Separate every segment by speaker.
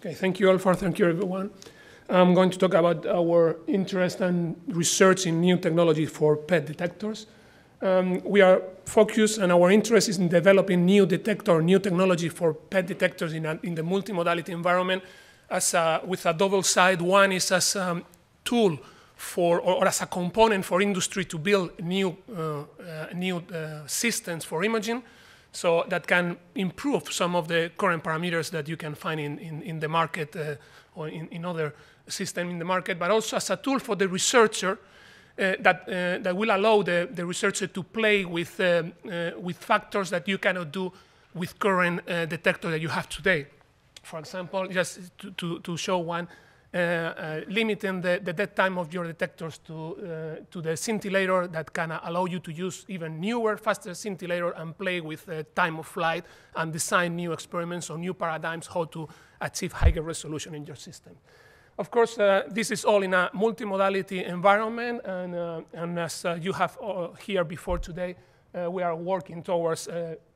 Speaker 1: Okay, thank you, Alfred. Thank you, everyone. I'm going to talk about our interest and research in new technology for PET detectors. Um, we are focused and our interest is in developing new detector, new technology for PET detectors in, a, in the multimodality environment as a, with a double side. One is as a tool for, or, or as a component for industry to build new, uh, uh, new uh, systems for imaging so that can improve some of the current parameters that you can find in, in, in the market uh, or in, in other systems in the market, but also as a tool for the researcher uh, that, uh, that will allow the, the researcher to play with, um, uh, with factors that you cannot do with current uh, detector that you have today. For example, just to, to, to show one, limiting the, the dead time of your detectors to, uh, to the scintillator that can allow you to use even newer, faster scintillator and play with the time of flight and design new experiments or new paradigms how to achieve higher resolution in your system. Of course, uh, this is all in a multimodality environment, and, uh, and as uh, you have here before today, we are working towards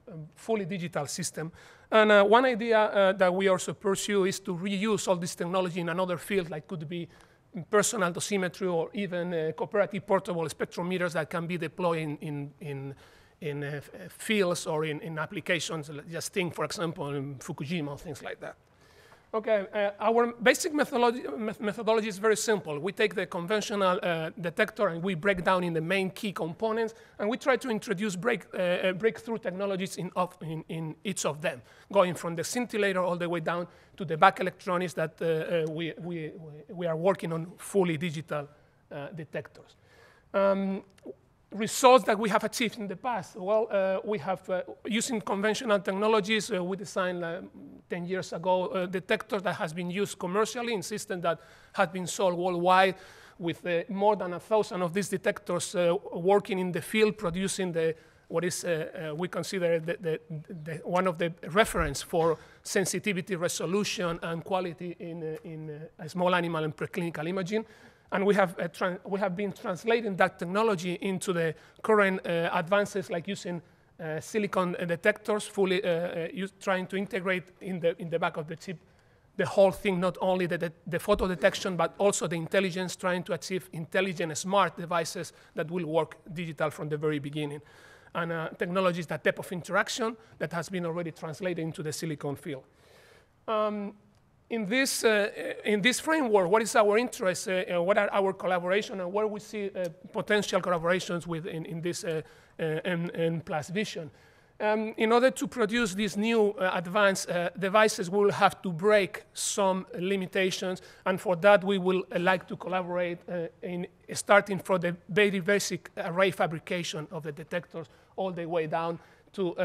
Speaker 1: a fully digital system and uh, one idea uh, that we also pursue is to reuse all this technology in another field, like could be personal dosimetry or even uh, cooperative portable spectrometers that can be deployed in, in, in, in uh, fields or in, in applications. Just think, for example, in Fukushima, things like that. Okay, uh, our basic methodology, methodology, is very simple. We take the conventional uh, detector and we break down in the main key components, and we try to introduce break, uh, uh breakthrough technologies in, of, in, in, each of them, going from the scintillator all the way down to the back electronics that uh, uh, we, we, we are working on fully digital detectors. Um, results that we have achieved in the past? Well, uh, we have, uh, using conventional technologies, uh, we designed uh, 10 years ago a detector that has been used commercially in systems that have been sold worldwide with uh, more than a thousand of these detectors uh, working in the field, producing the what is we consider the, the, the, one of the reference for sensitivity, resolution, and quality in, in small animal and preclinical imaging. And we have, uh, we have been translating that technology into the current uh, advances like using uh, silicon detectors, fully uh, uh, use, trying to integrate in the, in the back of the chip the whole thing, not only the, the, the, photo detection, but also the intelligence, trying to achieve intelligent, smart devices that will work digital from the very beginning. And uh, technologies, that type of interaction that has been already translated into the silicon field. Um, in this, uh, in this framework, what is our interest, uh, uh what are our collaboration, and where we see uh, potential collaborations with in, in this uh, M, M plus vision. Um, in order to produce these new uh, advanced uh, devices, we will have to break some limitations, and for that we will uh, like to collaborate in starting from the very basic array fabrication of the detectors all the way down to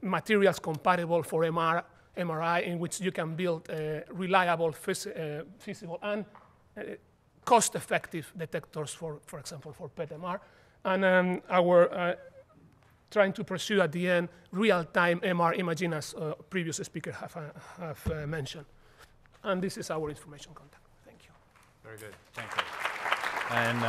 Speaker 1: materials compatible for MR MRI in which you can build uh, reliable, uh, feasible, and uh, cost-effective detectors for, for example, for PET-MR. And um, our uh, trying to pursue at the end real-time MR imaging, as uh, previous speakers have, uh, have mentioned. And this is our information contact. Thank you.
Speaker 2: Very good. Thank you. And